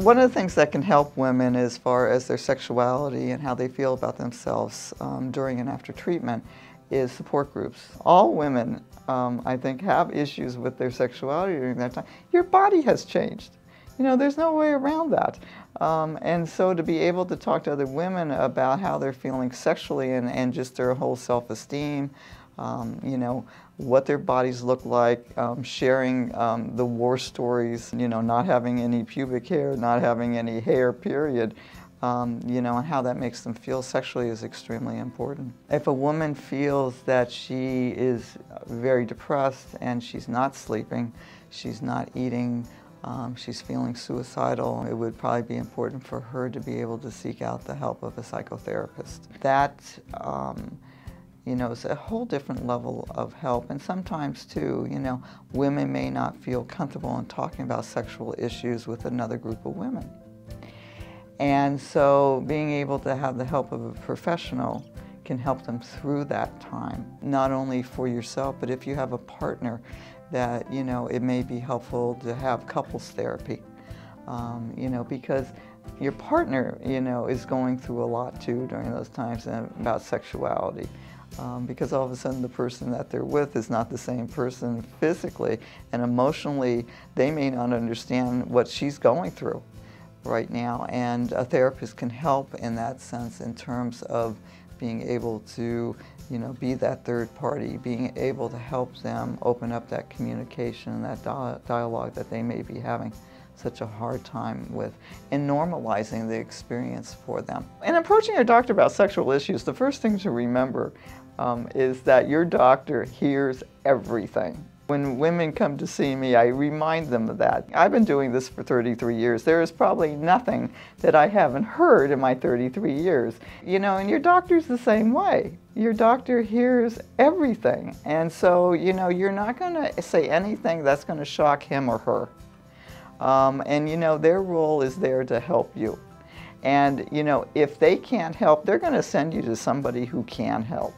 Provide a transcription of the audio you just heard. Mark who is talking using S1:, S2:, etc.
S1: One of the things that can help women as far as their sexuality and how they feel about themselves um, during and after treatment is support groups. All women, um, I think, have issues with their sexuality during that time. Your body has changed. You know, there's no way around that. Um, and so to be able to talk to other women about how they're feeling sexually and, and just their whole self-esteem, um, you know, what their bodies look like, um, sharing um, the war stories, you know, not having any pubic hair, not having any hair, period, um, you know, and how that makes them feel sexually is extremely important. If a woman feels that she is very depressed and she's not sleeping, she's not eating, um, she's feeling suicidal, it would probably be important for her to be able to seek out the help of a psychotherapist. That um, you know, it's a whole different level of help. And sometimes, too, you know, women may not feel comfortable in talking about sexual issues with another group of women. And so being able to have the help of a professional can help them through that time, not only for yourself, but if you have a partner that, you know, it may be helpful to have couples therapy, um, you know, because your partner, you know, is going through a lot too during those times about sexuality um, because all of a sudden the person that they're with is not the same person physically and emotionally they may not understand what she's going through right now. And a therapist can help in that sense in terms of being able to you know be that third party being able to help them open up that communication that dialogue that they may be having such a hard time with and normalizing the experience for them. In approaching a doctor about sexual issues, the first thing to remember um, is that your doctor hears everything. When women come to see me, I remind them of that. I've been doing this for 33 years. There is probably nothing that I haven't heard in my 33 years. You know, and your doctor's the same way. Your doctor hears everything. And so, you know, you're not going to say anything that's going to shock him or her. Um, and you know, their role is there to help you. And you know, if they can't help, they're going to send you to somebody who can help.